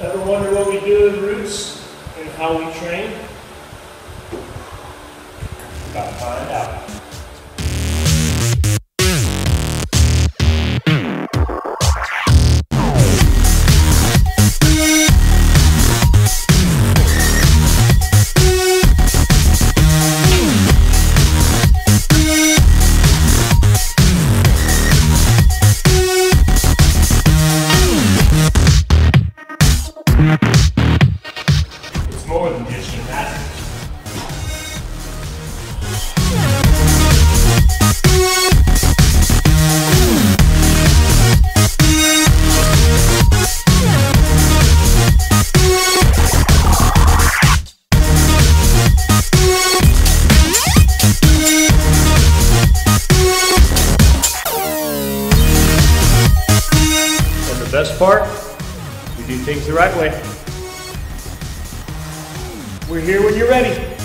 Ever wonder what we do in Roots and how we train? Got to find out. Best part, we do things the right way. We're here when you're ready.